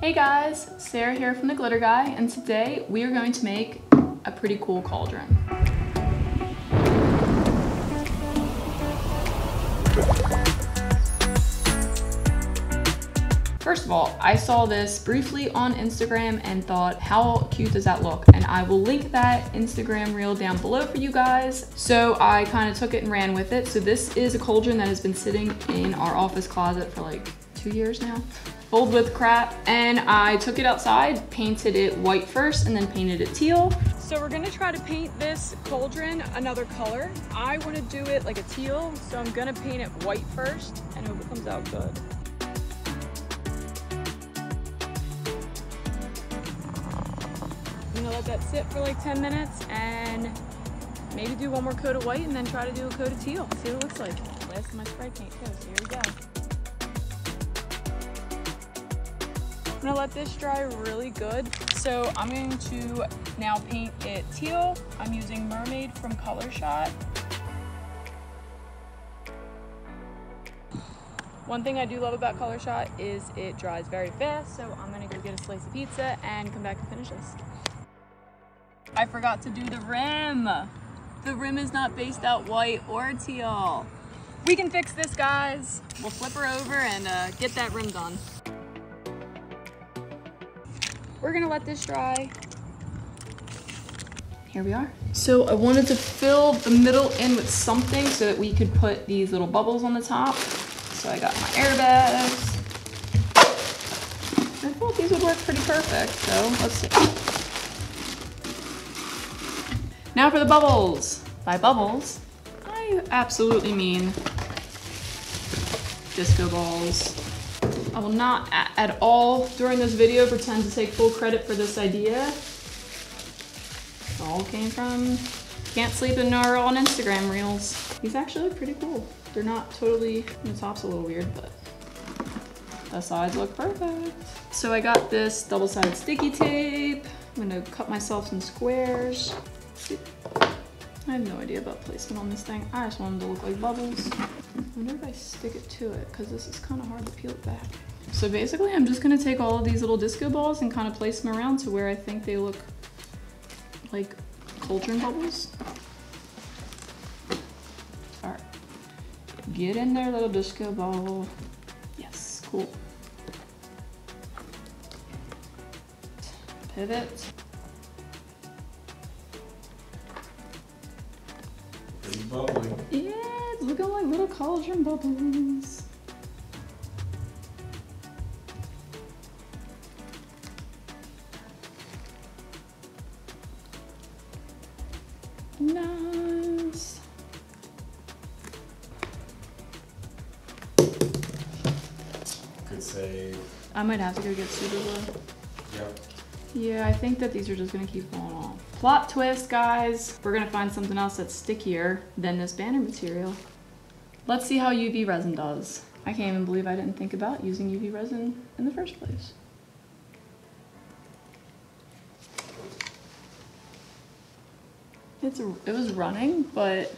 Hey guys, Sarah here from The Glitter Guy, and today we are going to make a pretty cool cauldron. First of all, I saw this briefly on Instagram and thought, how cute does that look? And I will link that Instagram reel down below for you guys. So I kind of took it and ran with it. So this is a cauldron that has been sitting in our office closet for like two years now filled with crap. And I took it outside, painted it white first, and then painted it teal. So we're gonna try to paint this cauldron another color. I wanna do it like a teal, so I'm gonna paint it white first and hope it comes out good. I'm gonna let that sit for like 10 minutes and maybe do one more coat of white and then try to do a coat of teal. See what it looks like. Last my spray paint too, so here we go. I'm gonna let this dry really good. So I'm going to now paint it teal. I'm using Mermaid from Color Shot. One thing I do love about Color Shot is it dries very fast, so I'm gonna go get a slice of pizza and come back and finish this. I forgot to do the rim. The rim is not based out white or teal. We can fix this, guys. We'll flip her over and uh, get that rim done. We're gonna let this dry. Here we are. So I wanted to fill the middle in with something so that we could put these little bubbles on the top. So I got my airbags. I thought these would work pretty perfect, so let's see. Now for the bubbles. By bubbles, I absolutely mean disco balls. I will not at all during this video pretend to take full credit for this idea. It all came from Can't Sleep in Nara on Instagram reels. These actually look pretty cool. They're not totally, the top's a little weird, but the sides look perfect. So I got this double-sided sticky tape. I'm gonna cut myself some squares. I have no idea about placement on this thing. I just want them to look like bubbles. I wonder if I stick it to it, because this is kind of hard to peel it back. So basically I'm just gonna take all of these little disco balls and kind of place them around to where I think they look like cauldron bubbles. All right, get in there little disco ball. Yes, cool. Pivot. Pretty bubbly. Yeah, it's looking like little cauldron bubbles. Nice. Could say, I might have to go get super glue. yep. Yeah, I think that these are just gonna keep falling off. Plot twist, guys. We're gonna find something else that's stickier than this banner material. Let's see how UV resin does. I can't even believe I didn't think about using UV resin in the first place. It's, it was running, but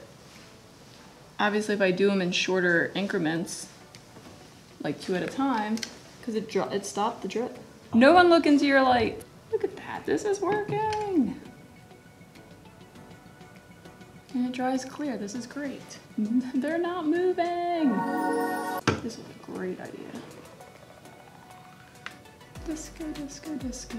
obviously if I do them in shorter increments, like two at a time, because it, it stopped the drip. No one look into your light. Look at that, this is working. And it dries clear, this is great. They're not moving. This is a great idea. Disco, disco, disco.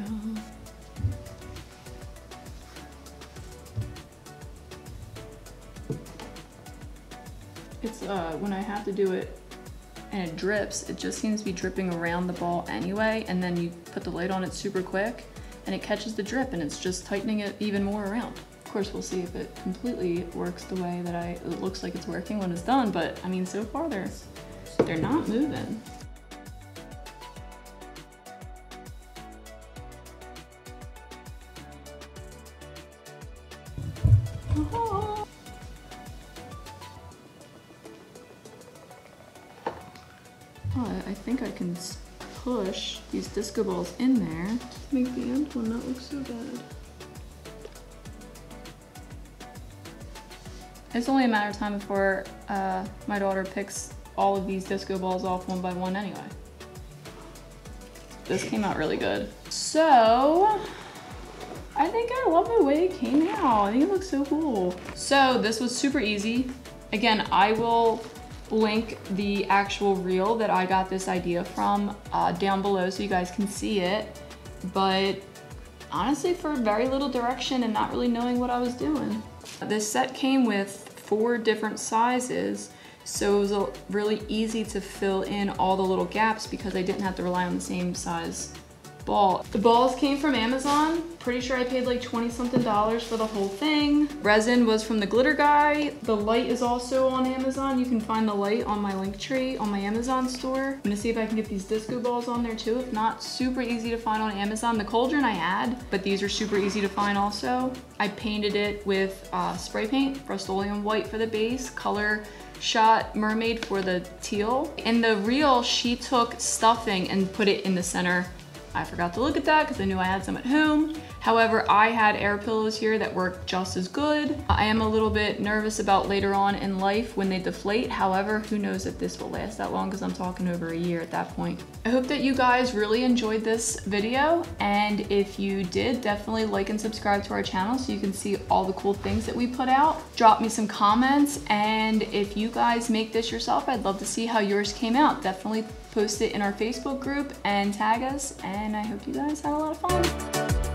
Uh, when I have to do it and it drips, it just seems to be dripping around the ball anyway, and then you put the lid on it super quick, and it catches the drip, and it's just tightening it even more around. Of course, we'll see if it completely works the way that I, it looks like it's working when it's done, but I mean, so far they're, they're not moving. I I think I can push these disco balls in there to make the end one not look so bad. It's only a matter of time before uh, my daughter picks all of these disco balls off one by one anyway. this came out really good. So, I think I love the way it came out. I think it looks so cool. So this was super easy. Again, I will link the actual reel that I got this idea from uh, down below so you guys can see it. But honestly, for very little direction and not really knowing what I was doing. This set came with four different sizes, so it was really easy to fill in all the little gaps because I didn't have to rely on the same size ball. The balls came from Amazon. Pretty sure I paid like 20 something dollars for the whole thing. Resin was from the glitter guy. The light is also on Amazon. You can find the light on my Linktree on my Amazon store. I'm gonna see if I can get these disco balls on there too. If not, super easy to find on Amazon. The cauldron I had, but these are super easy to find also. I painted it with uh, spray paint, Rust-Oleum white for the base, color shot mermaid for the teal. In the reel, she took stuffing and put it in the center I forgot to look at that because I knew I had some at home. However, I had air pillows here that work just as good. I am a little bit nervous about later on in life when they deflate. However, who knows if this will last that long because I'm talking over a year at that point. I hope that you guys really enjoyed this video. And if you did, definitely like and subscribe to our channel so you can see all the cool things that we put out. Drop me some comments. And if you guys make this yourself, I'd love to see how yours came out. Definitely post it in our Facebook group and tag us. And I hope you guys have a lot of fun.